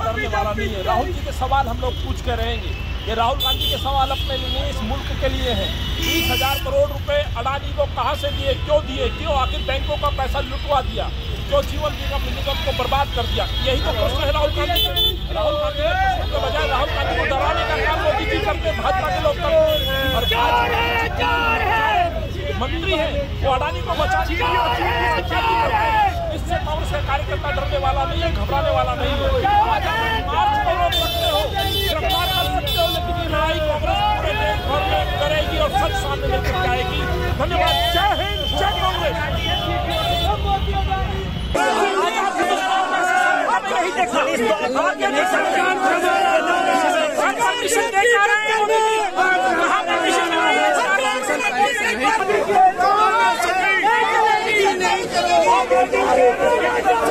डरने वाला नहीं है। राहुल जी के सवाल हम लोग पूछ के रहेंगे। ये राहुल गांधी के सवाल अपने लिए नहीं इस मुल्क के लिए है। बीस हज़ार करोड़ रुपए अडानी को कहाँ से दिए क्यों दिए क्यों आखिर बैंकों का पैसा लुटवा दिया क्यों जीवन निगम निगम को बर्बाद कर दिया? यही तो प्रश्न है राहुल गांधी राहुल गांधी के बजाय राहुल गांधी को डराने का काम मोदी जी करते भाजपा के लोग करते और मंत्री है वो अडानी को बचाने इससे कांग्रेस का कार्यकर्ता डरने वाला नहीं है घबराने वाला नहीं। है आज मार्च को रोक सकते हो। गिरफ़्तार कर सकते हो लेकिन ये लड़ाई कांग्रेस पूरे देश भर में करेगी और सच सामने लेकर के आएगी। धन्यवाद। जय हिंद जय कांग्रेस आज आप हिंदुस्तान में हमें नहीं देखा भाग्य नहीं सकते कहाँ मिशन देखा रहे हैं मोदी जी? कहाँ का मिशन है